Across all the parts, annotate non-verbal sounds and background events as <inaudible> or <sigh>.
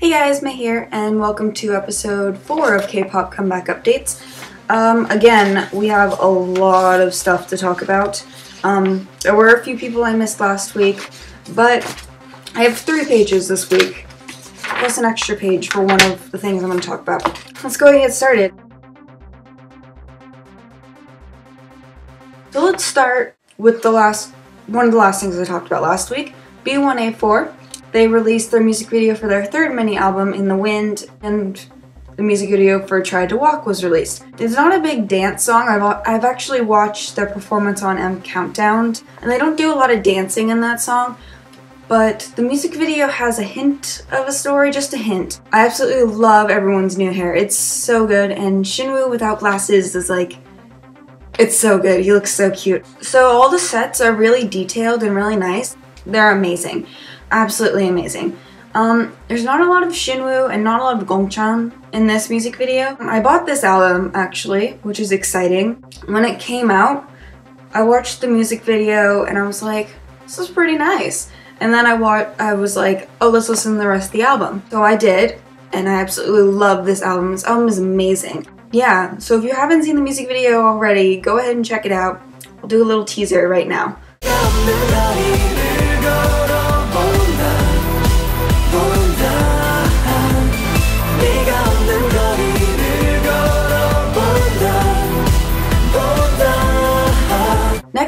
Hey guys, May here, and welcome to episode 4 of K-Pop Comeback Updates. Um, again, we have a lot of stuff to talk about. Um, there were a few people I missed last week, but I have three pages this week, plus an extra page for one of the things I'm going to talk about. Let's go ahead and get started. So let's start with the last, one of the last things I talked about last week, B1A4. They released their music video for their third mini album, In the Wind, and the music video for Tried to Walk was released. It's not a big dance song. I've, I've actually watched their performance on M Countdown, and they don't do a lot of dancing in that song, but the music video has a hint of a story, just a hint. I absolutely love everyone's new hair. It's so good, and Shinwoo without glasses is like, it's so good. He looks so cute. So all the sets are really detailed and really nice. They're amazing absolutely amazing. Um, there's not a lot of Shinwoo and not a lot of Gongchan in this music video. I bought this album actually, which is exciting. When it came out, I watched the music video and I was like, this is pretty nice. And then I watched, I was like, oh, let's listen to the rest of the album. So I did, and I absolutely love this album. This album is amazing. Yeah, so if you haven't seen the music video already, go ahead and check it out. I'll do a little teaser right now.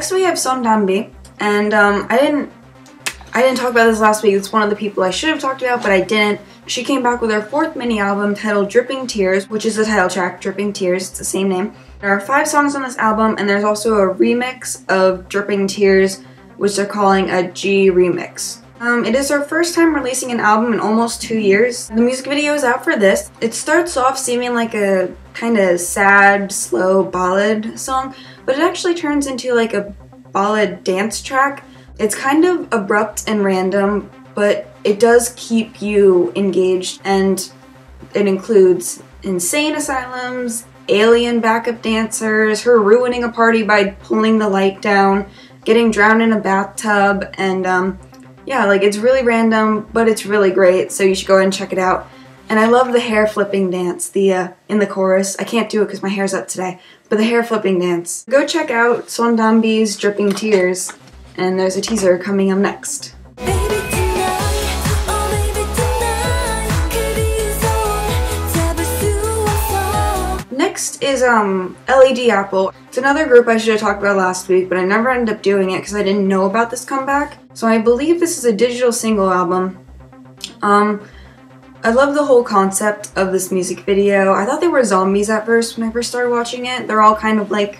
Next we have Son Dambi, and um, I didn't I didn't talk about this last week. It's one of the people I should have talked about, but I didn't. She came back with her fourth mini album titled Dripping Tears, which is the title track, Dripping Tears. It's the same name. There are five songs on this album, and there's also a remix of Dripping Tears, which they're calling a G remix. Um, it is her first time releasing an album in almost two years. The music video is out for this. It starts off seeming like a kind of sad, slow ballad song, but it actually turns into like a ballad dance track. It's kind of abrupt and random, but it does keep you engaged and it includes insane asylums, alien backup dancers, her ruining a party by pulling the light down, getting drowned in a bathtub, and um, yeah, like it's really random, but it's really great, so you should go and check it out. And I love the hair flipping dance, the uh, in the chorus. I can't do it because my hair's up today, but the hair flipping dance. Go check out Son Dambi's Dripping Tears, and there's a teaser coming up next. Next is um LED Apple. It's another group I should have talked about last week, but I never ended up doing it because I didn't know about this comeback. So I believe this is a digital single album. Um, I love the whole concept of this music video. I thought they were zombies at first when I first started watching it. They're all kind of like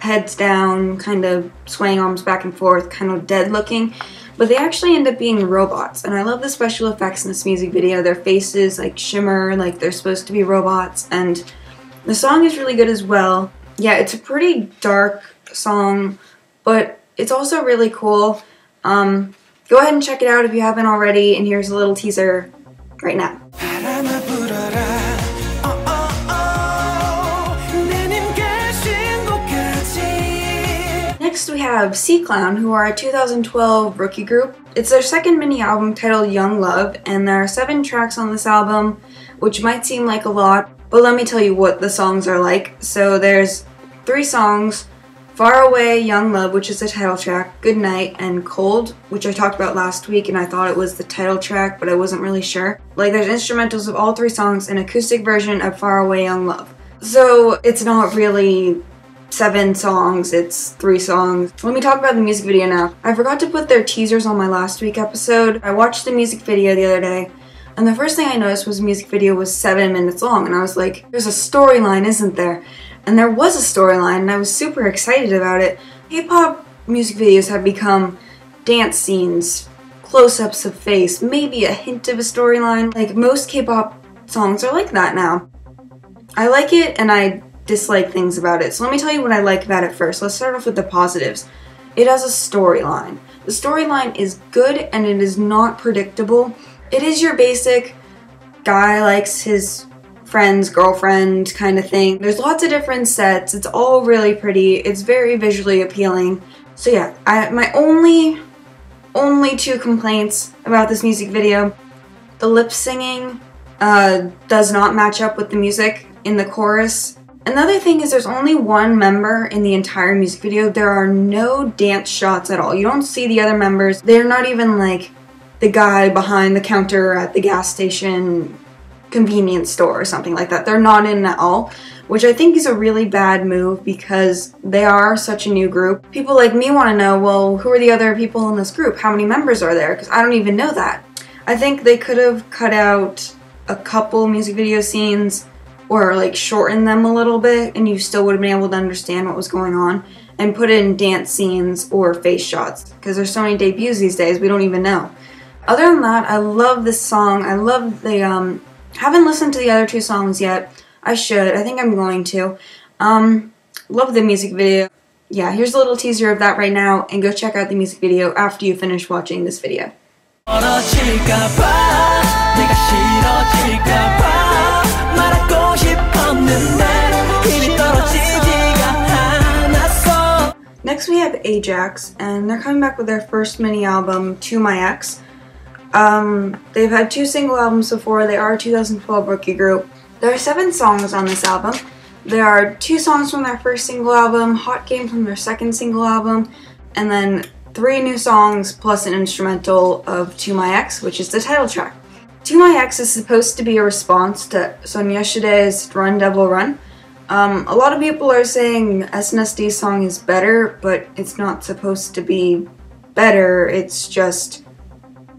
heads down, kind of swaying arms back and forth, kind of dead looking. But they actually end up being robots. And I love the special effects in this music video. Their faces like shimmer like they're supposed to be robots. And the song is really good as well. Yeah, it's a pretty dark song, but it's also really cool. Um, go ahead and check it out if you haven't already. And here's a little teaser right now. Next we have C-Clown, who are a 2012 rookie group. It's their second mini album titled Young Love, and there are seven tracks on this album, which might seem like a lot, but let me tell you what the songs are like. So there's three songs, Far Away, Young Love, which is the title track, Good Night, and Cold, which I talked about last week and I thought it was the title track, but I wasn't really sure. Like, there's instrumentals of all three songs, an acoustic version of Far Away, Young Love. So, it's not really seven songs, it's three songs. Let me talk about the music video now. I forgot to put their teasers on my last week episode. I watched the music video the other day, and the first thing I noticed was the music video was seven minutes long, and I was like, there's a storyline, isn't there? And there was a storyline, and I was super excited about it. K-pop music videos have become dance scenes, close-ups of face, maybe a hint of a storyline. Like, most K-pop songs are like that now. I like it, and I dislike things about it. So let me tell you what I like about it first. Let's start off with the positives. It has a storyline. The storyline is good, and it is not predictable. It is your basic guy likes his friend's girlfriend kind of thing. There's lots of different sets. It's all really pretty. It's very visually appealing. So yeah, I, my only, only two complaints about this music video The lip singing uh, does not match up with the music in the chorus. Another thing is there's only one member in the entire music video. There are no dance shots at all. You don't see the other members. They're not even like the guy behind the counter at the gas station convenience store or something like that. They're not in at all, which I think is a really bad move because they are such a new group. People like me want to know, well, who are the other people in this group? How many members are there? Because I don't even know that. I think they could have cut out a couple music video scenes or like shortened them a little bit and you still would have been able to understand what was going on and put in dance scenes or face shots because there's so many debuts these days we don't even know. Other than that, I love this song. I love the um haven't listened to the other two songs yet. I should. I think I'm going to. Um love the music video. Yeah, here's a little teaser of that right now and go check out the music video after you finish watching this video. Next we have A-JAX, and they're coming back with their first mini album, To My Ex. Um, they've had two single albums before, they are a 2012 rookie group. There are seven songs on this album. There are two songs from their first single album, Hot Game from their second single album, and then three new songs plus an instrumental of To My Ex, which is the title track. To My Ex is supposed to be a response to Sonyeoshidae's Run Devil Run. Um, a lot of people are saying SNSD song is better, but it's not supposed to be better, it's just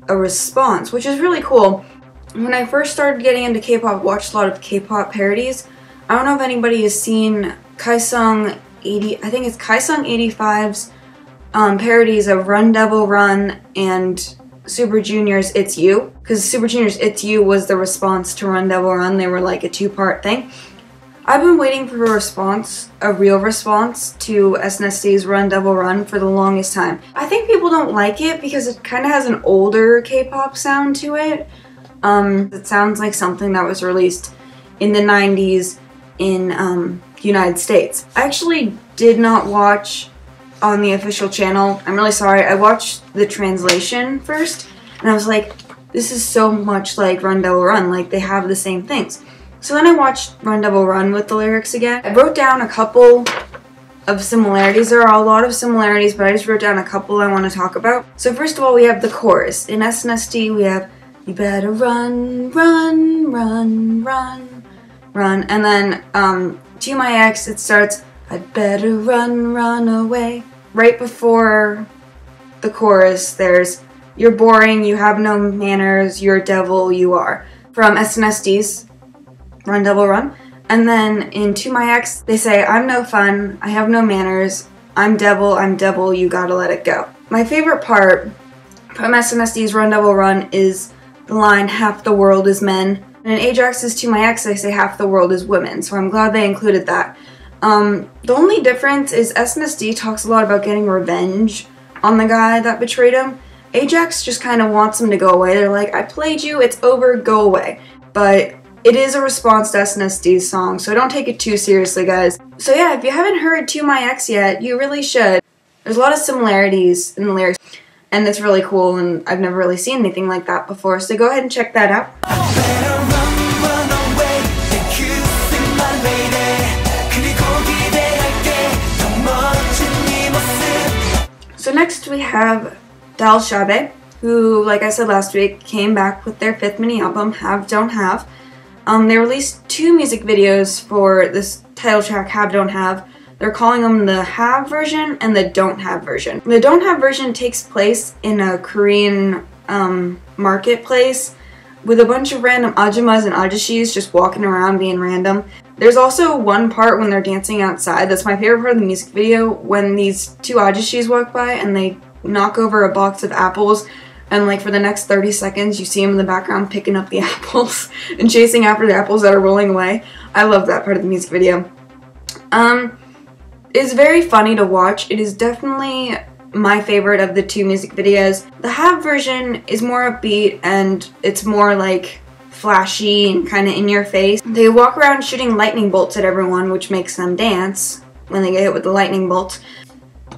a response, which is really cool. When I first started getting into K-pop, watched a lot of K-pop parodies. I don't know if anybody has seen Kaisung 80, I think it's Kaisung 85's um, parodies of Run Devil Run and Super Junior's It's You, because Super Junior's It's You was the response to Run Devil Run. They were like a two-part thing. I've been waiting for a response, a real response to SNSD's Run Devil Run for the longest time. I think people don't like it because it kind of has an older K-pop sound to it. Um, it sounds like something that was released in the 90s in um, United States. I actually did not watch on the official channel. I'm really sorry. I watched the translation first and I was like, this is so much like Run Devil Run. Like they have the same things. So then I watched Run Devil Run with the lyrics again. I wrote down a couple of similarities. There are a lot of similarities, but I just wrote down a couple I want to talk about. So first of all, we have the chorus. In SNSD, we have, you better run, run, run, run, run. And then um, to my ex, it starts, I'd better run, run away. Right before the chorus, there's You're boring, you have no manners, you're a devil, you are. From SNSD Run Devil Run. And then in To My Ex, they say, I'm no fun, I have no manners, I'm devil, I'm devil, you gotta let it go. My favorite part from SNSD Run Devil Run is the line, half the world is men. And in A-JAX's To My Ex, they say half the world is women, so I'm glad they included that. Um, the only difference is SNSD talks a lot about getting revenge on the guy that betrayed him. Ajax just kind of wants him to go away. They're like, I played you, it's over, go away. But it is a response to SNSD song, so don't take it too seriously, guys. So yeah, if you haven't heard To My Ex yet, you really should. There's a lot of similarities in the lyrics, and it's really cool, and I've never really seen anything like that before, so go ahead and check that out. So next we have Dal Shabet, who, like I said last week, came back with their fifth mini album, Have Don't Have. Um, they released two music videos for this title track, Have Don't Have. They're calling them the Have version and the Don't Have version. The Don't Have version takes place in a Korean um, marketplace with a bunch of random ajumas and ajashis just walking around being random. There's also one part when they're dancing outside. That's my favorite part of the music video when these two ajashis walk by and they knock over a box of apples and like for the next 30 seconds you see them in the background picking up the <laughs> apples and chasing after the apples that are rolling away. I love that part of the music video. Um, it's very funny to watch. It is definitely my favorite of the two music videos. The Have version is more upbeat and it's more like flashy and kind of in your face. They walk around shooting lightning bolts at everyone, which makes them dance when they get hit with the lightning bolts.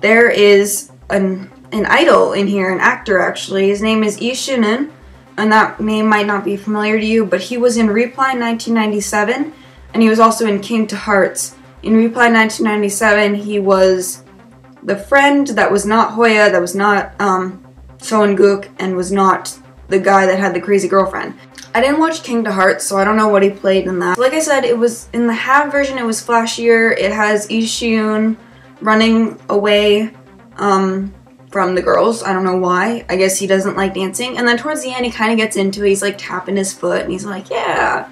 There is an, an idol in here, an actor actually. His name is Soo-neun. and that name might not be familiar to you, but he was in Reply 1997, and he was also in King 2 Hearts. In Reply 1997, he was the friend that was not Hoya, that was not um, Gook, and was not the guy that had the crazy girlfriend. I didn't watch King 2 Hearts, so I don't know what he played in that. Like I said, it was in the Have version, it was flashier. It has Lee Si-eon running away um, from the girls. I don't know why. I guess he doesn't like dancing. And then towards the end, he kind of gets into it. He's like tapping his foot, and he's like, yeah.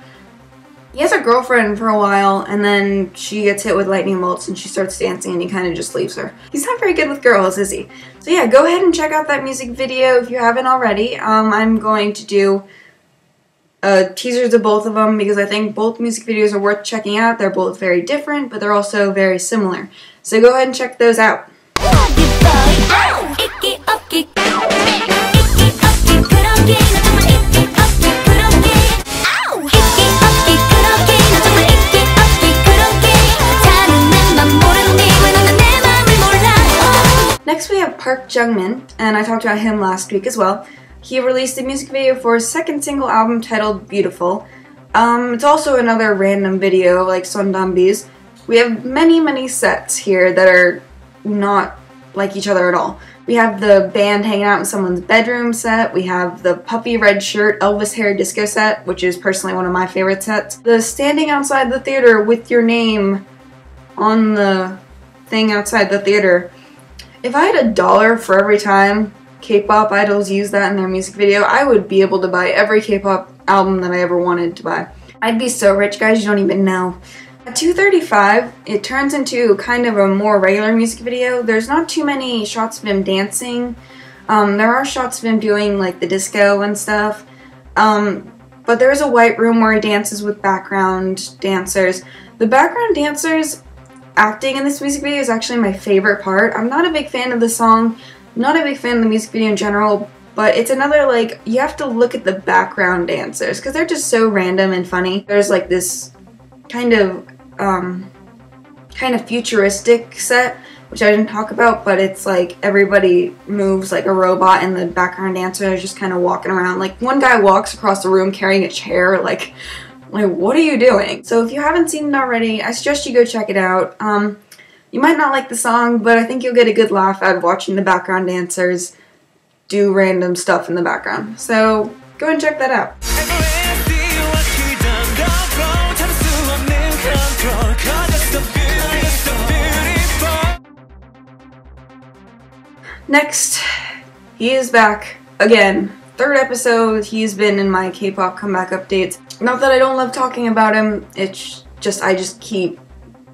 He has a girlfriend for a while, and then she gets hit with lightning bolts, and she starts dancing, and he kind of just leaves her. He's not very good with girls, is he? So yeah, go ahead and check out that music video if you haven't already. Um, I'm going to do uh, teasers of both of them because I think both music videos are worth checking out. They're both very different, but they're also very similar. So go ahead and check those out. Next we have Park Jungmin, and I talked about him last week as well. He released a music video for his second single album titled Beautiful. Um, it's also another random video like Sondambi's. We have many, many sets here that are not like each other at all. We have the band hanging out in someone's bedroom set. We have the puppy red shirt Elvis hair disco set, which is personally one of my favorite sets. The standing outside the theater with your name on the thing outside the theater. If I had a dollar for every time K-pop idols use that in their music video, I would be able to buy every K-pop album that I ever wanted to buy. I'd be so rich, guys, you don't even know. At 2.35, it turns into kind of a more regular music video. There's not too many shots of him dancing. Um, there are shots of him doing like the disco and stuff. Um, but there's a white room where he dances with background dancers. The background dancers acting in this music video is actually my favorite part. I'm not a big fan of the song, not a big fan of the music video in general, but it's another like you have to look at the background dancers because they're just so random and funny. There's like this kind of um, kind of futuristic set which I didn't talk about, but it's like everybody moves like a robot and the background dancer is just kind of walking around. Like one guy walks across the room carrying a chair, like like, what are you doing? So if you haven't seen it already, I suggest you go check it out. Um, you might not like the song, but I think you'll get a good laugh out of watching the background dancers do random stuff in the background. So go and check that out. Next, he is back again third episode he's been in my K-pop comeback updates. Not that I don't love talking about him, it's just I just keep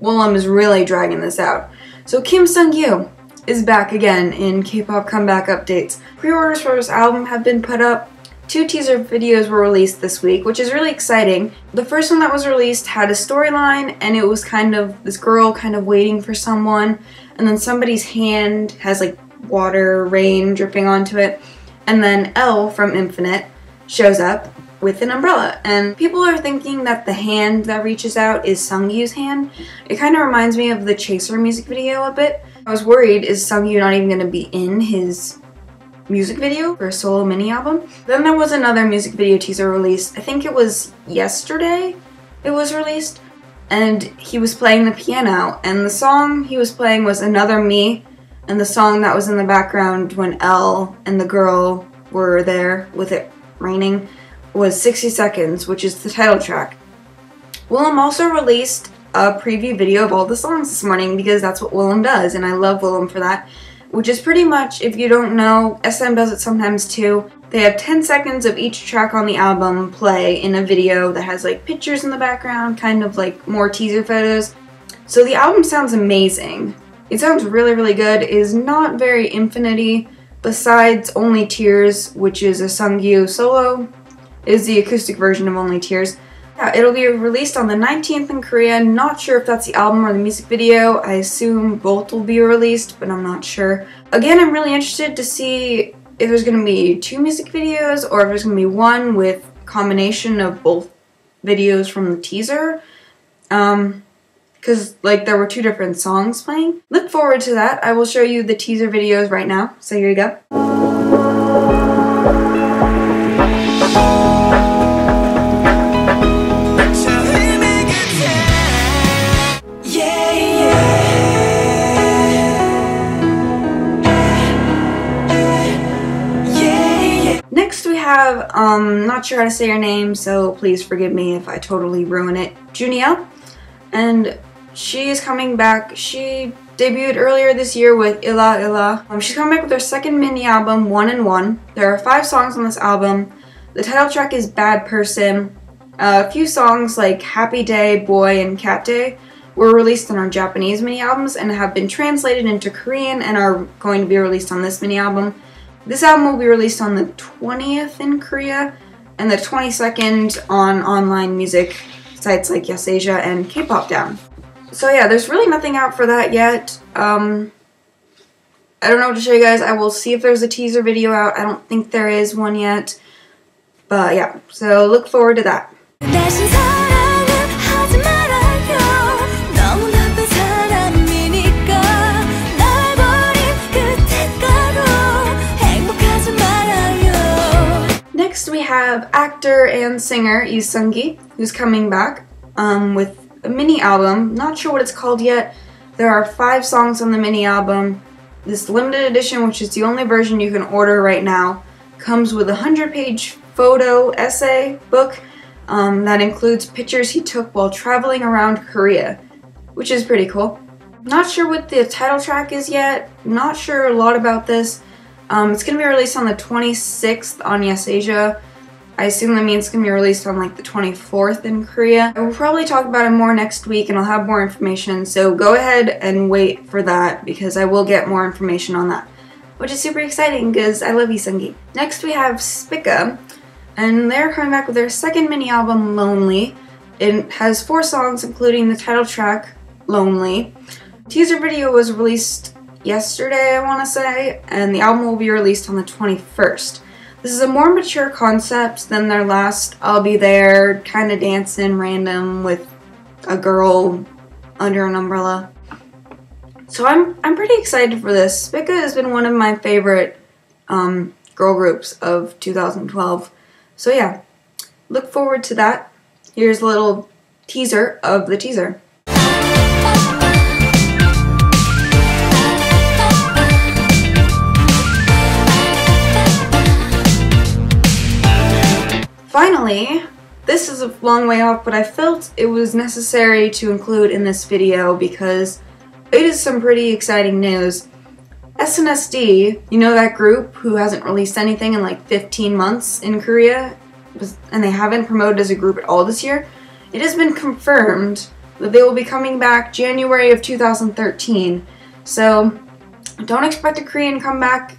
Woollim is really dragging this out. So Kim Sung-gyu is back again in K-pop comeback updates. Pre-orders for his album have been put up. Two teaser videos were released this week, which is really exciting. The first one that was released had a storyline and it was kind of this girl kind of waiting for someone and then somebody's hand has like water, rain dripping onto it and then L from Infinite shows up with an umbrella. And people are thinking that the hand that reaches out is Sung-gyu's hand. It kind of reminds me of the Chaser music video a bit. I was worried, is Sungwoo not even going to be in his music video for a solo mini album? Then there was another music video teaser released. I think it was yesterday it was released. And he was playing the piano. And the song he was playing was Another Me and the song that was in the background when L and the girl were there with it raining was 60 Seconds, which is the title track. Woollim also released a preview video of all the songs this morning because that's what Woollim does, and I love Woollim for that. Which is pretty much, if you don't know, SM does it sometimes too. They have 10 seconds of each track on the album play in a video that has like pictures in the background, kind of like more teaser photos. So the album sounds amazing. It sounds really, really good. Is not very Infinite. Besides Only Tears, which is a Sung-gyu solo, is the acoustic version of Only Tears. Yeah, it'll be released on the 19th in Korea. Not sure if that's the album or the music video. I assume both will be released, but I'm not sure. Again, I'm really interested to see if there's going to be two music videos or if there's going to be one with combination of both videos from the teaser. Um, because like there were two different songs playing. Look forward to that. I will show you the teaser videos right now. So here you go. have, um, not sure how to say your name, so please forgive me if I totally ruin it, Juniel. And she is coming back. She debuted earlier this year with Illa Illa. Um, she's coming back with her second mini album, One and One. There are five songs on this album. The title track is Bad Person. Uh, a few songs like Happy Day, Boy, and Cat Day were released on our Japanese mini albums and have been translated into Korean and are going to be released on this mini album. This album will be released on the 20th in Korea and the 22nd on online music sites like Yes Asia and KPopTown. So yeah, there's really nothing out for that yet. Um, I don't know what to show you guys. I will see if there's a teaser video out. I don't think there is one yet. But yeah, so look forward to that. Next we have actor and singer Lee Seung-gi, who's coming back um, with a mini album. Not sure what it's called yet. There are five songs on the mini album. This limited edition, which is the only version you can order right now, comes with a 100-page photo essay book um, that includes pictures he took while traveling around Korea, which is pretty cool. Not sure what the title track is yet. Not sure a lot about this. Um, it's going to be released on the 26th on Yes Asia. I assume that means it's going to be released on like the 24th in Korea. I will probably talk about it more next week and I'll have more information, so go ahead and wait for that because I will get more information on that, which is super exciting because I love Lee Seung-gi. Next we have Spica, and they're coming back with their second mini album, Lonely. It has four songs, including the title track, Lonely. Teaser video was released yesterday, I want to say, and the album will be released on the 21st. This is a more mature concept than their last I'll Be There, kind of dancing random with a girl under an umbrella. So I'm, I'm pretty excited for this. Spica has been one of my favorite um, girl groups of 2012. So yeah, look forward to that. Here's a little teaser of the teaser. Finally, this is a long way off, but I felt it was necessary to include in this video because it is some pretty exciting news. SNSD, you know that group who hasn't released anything in like 15 months in Korea, and they haven't promoted as a group at all this year, it has been confirmed that they will be coming back January of 2013. So don't expect a Korean comeback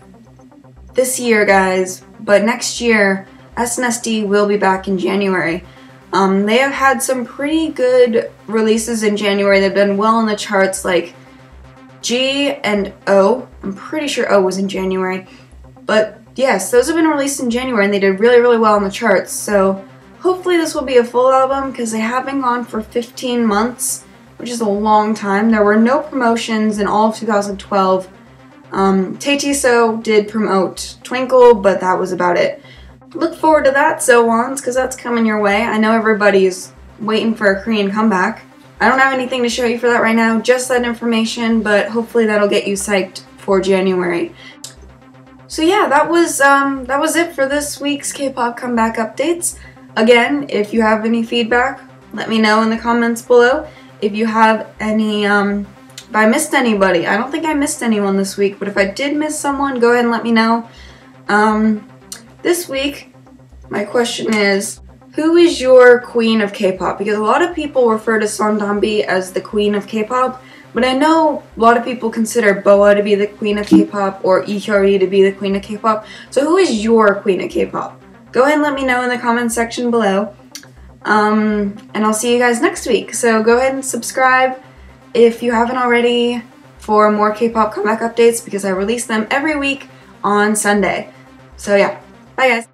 this year, guys, but next year SNSD will be back in January. Um, they have had some pretty good releases in January. They've done well in the charts like Gee and O. I'm pretty sure O was in January. But yes, those have been released in January and they did really, really well in the charts. So hopefully this will be a full album because they have been gone for 15 months, which is a long time. There were no promotions in all of 2012. Um, Tae did promote Twinkle, but that was about it look forward to that, Sones, because that's coming your way. I know everybody's waiting for a Korean comeback. I don't have anything to show you for that right now, just that information, but hopefully that'll get you psyched for January. So yeah, that was um, that was it for this week's K-pop comeback updates. Again, if you have any feedback, let me know in the comments below. If you have any, um, if I missed anybody, I don't think I missed anyone this week, but if I did miss someone, go ahead and let me know. Um, this week, my question is, who is your queen of K-pop? Because a lot of people refer to Son Dambi as the queen of K-pop, but I know a lot of people consider BoA to be the queen of K-pop or Lee Hyori to be the queen of K-pop. So who is your queen of K-pop? Go ahead and let me know in the comments section below. Um, and I'll see you guys next week. So go ahead and subscribe if you haven't already for more K-pop comeback updates because I release them every week on Sunday. So yeah. Bye guys.